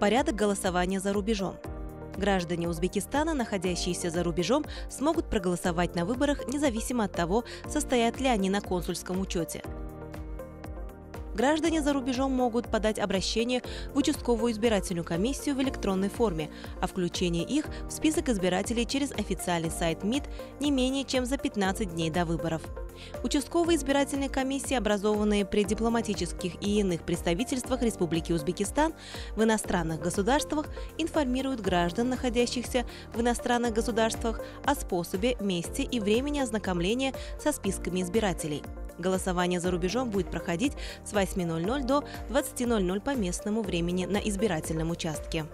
Порядок голосования за рубежом. Граждане Узбекистана, находящиеся за рубежом, смогут проголосовать на выборах независимо от того, состоят ли они на консульском учете. Граждане за рубежом могут подать обращение в участковую избирательную комиссию в электронной форме, а включение их в список избирателей через официальный сайт МИД не менее чем за 15 дней до выборов. Участковые избирательные комиссии, образованные при дипломатических и иных представительствах Республики Узбекистан в иностранных государствах, информируют граждан, находящихся в иностранных государствах, о способе, месте и времени ознакомления со списками избирателей. Голосование за рубежом будет проходить с 8.00 до 20.00 по местному времени на избирательном участке.